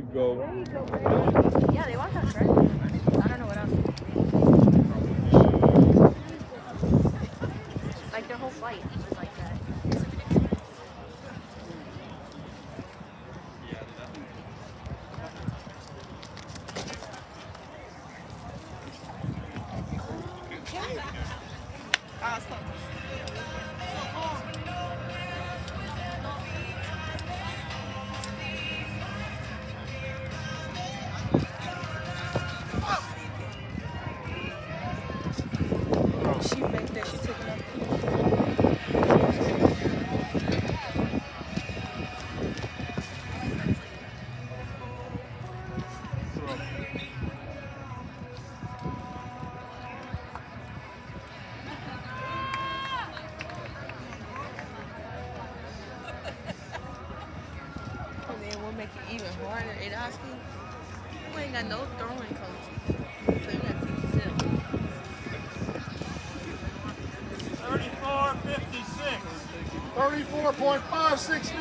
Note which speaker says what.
Speaker 1: you go.
Speaker 2: Yeah, they want that fresh. I don't know what. Like their whole flight is like. Ah, stop.
Speaker 3: She make that she took. And then we'll make it even harder our school. We ain't got no throwing coaches.
Speaker 4: 34.56.